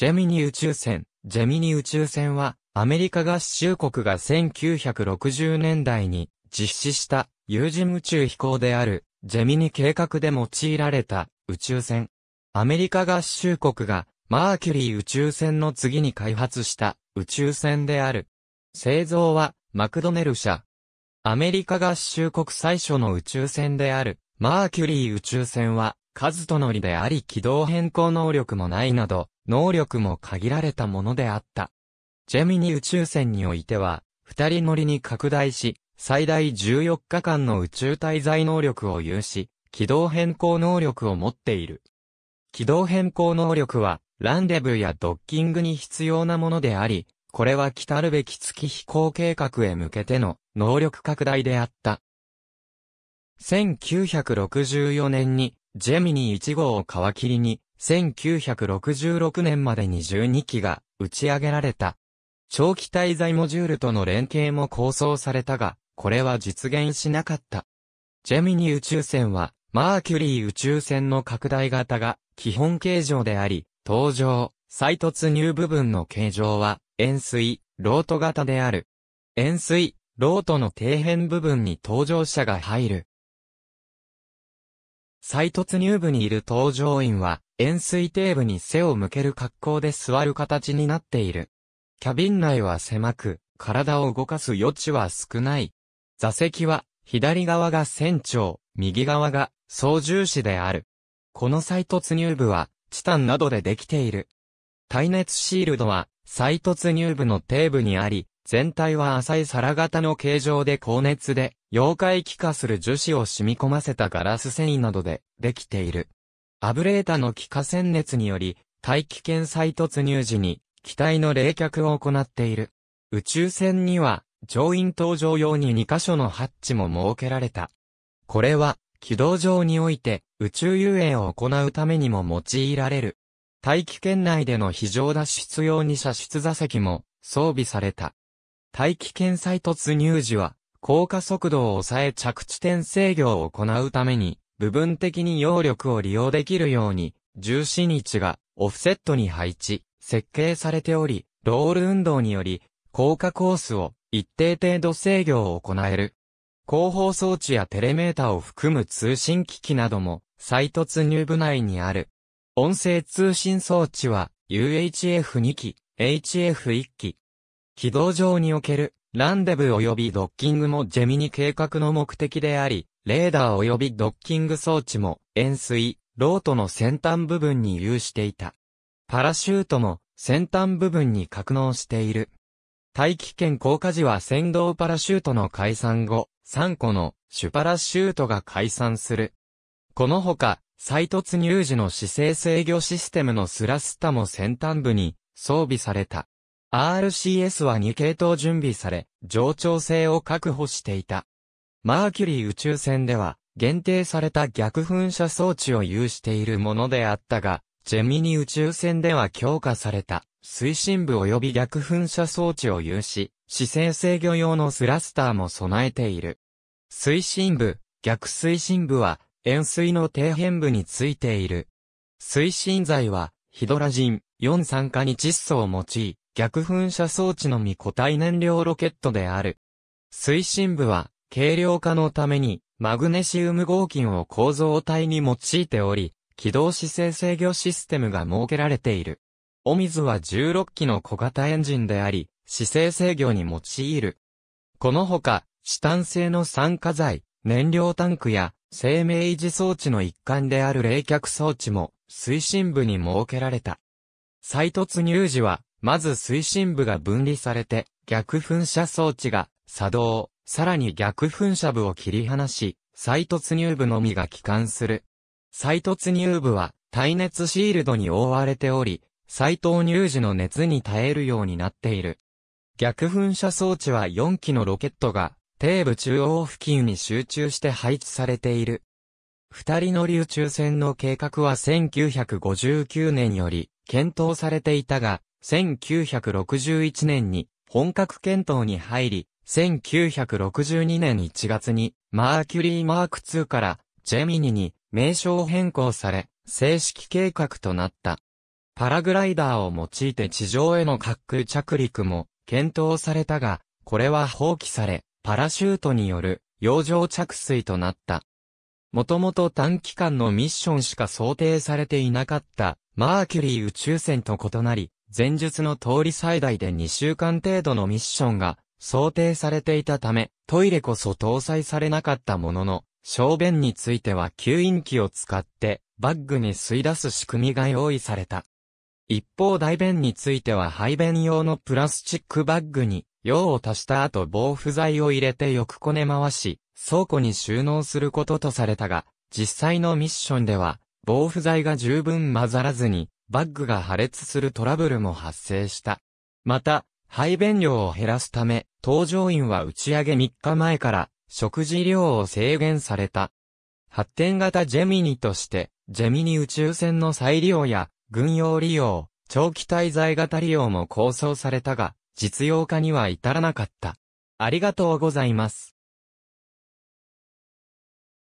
ジェミニ宇宙船。ジェミニ宇宙船は、アメリカ合衆国が1960年代に実施した有人宇宙飛行である、ジェミニ計画で用いられた宇宙船。アメリカ合衆国がマーキュリー宇宙船の次に開発した宇宙船である。製造はマクドネル社。アメリカ合衆国最初の宇宙船であるマーキュリー宇宙船は数と乗りであり軌道変更能力もないなど能力も限られたものであった。ジェミニ宇宙船においては、二人乗りに拡大し、最大14日間の宇宙滞在能力を有し、軌道変更能力を持っている。軌道変更能力は、ランデブーやドッキングに必要なものであり、これは来たるべき月飛行計画へ向けての能力拡大であった。1964年に、ジェミニ1号を皮切りに、1966年までに12機が打ち上げられた。長期滞在モジュールとの連携も構想されたが、これは実現しなかった。ジェミニ宇宙船は、マーキュリー宇宙船の拡大型が基本形状であり、登場、再突入部分の形状は、円錐、ロート型である。円錐、ロートの底辺部分に搭乗者が入る。再突入部にいる搭乗員は、円錐底部に背を向ける格好で座る形になっている。キャビン内は狭く、体を動かす余地は少ない。座席は、左側が船長、右側が操縦士である。この再突入部は、チタンなどでできている。耐熱シールドは、再突入部の底部にあり、全体は浅い皿型の形状で高熱で、溶解気化する樹脂を染み込ませたガラス繊維などでできている。アブレータの気化線熱により、大気圏再突入時に、機体の冷却を行っている。宇宙船には、乗員搭乗用に2箇所のハッチも設けられた。これは、軌道上において、宇宙遊泳を行うためにも用いられる。大気圏内での非常脱出用に射出座席も装備された。大気圏再突入時は、降下速度を抑え着地点制御を行うために、部分的に揚力を利用できるように、重心位置がオフセットに配置、設計されており、ロール運動により、降下コースを一定程度制御を行える。広報装置やテレメーターを含む通信機器なども、再突入部内にある。音声通信装置は、UHF2 機、HF1 機。軌道上における、ランデブ及びドッキングもジェミニ計画の目的であり、レーダー及びドッキング装置も円錐、ロートの先端部分に有していた。パラシュートも先端部分に格納している。大気圏降下時は先導パラシュートの解散後、3個のシュパラシュートが解散する。このほか、再突入時の姿勢制御システムのスラスタも先端部に装備された。RCS は2系統準備され、冗長性を確保していた。マーキュリー宇宙船では、限定された逆噴射装置を有しているものであったが、ジェミニ宇宙船では強化された推進部及び逆噴射装置を有し、姿勢制御用のスラスターも備えている。推進部、逆推進部は円錐の底辺部についている。推進剤はヒドラジン4酸化に窒素を用い、逆噴射装置のみ固体燃料ロケットである。推進部は軽量化のために、マグネシウム合金を構造体に用いており、軌道姿勢制御システムが設けられている。お水は16機の小型エンジンであり、姿勢制御に用いる。このほか、チタン製の酸化剤、燃料タンクや生命維持装置の一環である冷却装置も推進部に設けられた。再突入時は、まず推進部が分離されて、逆噴射装置が作動、さらに逆噴射部を切り離し、再突入部のみが帰還する。再突入部は耐熱シールドに覆われており、再投入時の熱に耐えるようになっている。逆噴射装置は4機のロケットが底部中央付近に集中して配置されている。二人乗り宇宙船の計画は1959年より検討されていたが、1961年に本格検討に入り、1962年1月に、マーキュリーマーク2から、ジェミニに名称変更され、正式計画となった。パラグライダーを用いて地上への滑空着陸も検討されたが、これは放棄され、パラシュートによる洋上着水となった。もともと短期間のミッションしか想定されていなかったマーキュリー宇宙船と異なり、前述の通り最大で2週間程度のミッションが想定されていたため、トイレこそ搭載されなかったものの、小便については吸引器を使ってバッグに吸い出す仕組みが用意された。一方大便については排便用のプラスチックバッグに用を足した後防腐剤を入れてよくこね回し、倉庫に収納することとされたが、実際のミッションでは、防腐剤が十分混ざらずに、バッグが破裂するトラブルも発生した。また、排便量を減らすため、搭乗員は打ち上げ3日前から、食事量を制限された。発展型ジェミニとして、ジェミニ宇宙船の再利用や、軍用利用、長期滞在型利用も構想されたが、実用化には至らなかった。ありがとうございます。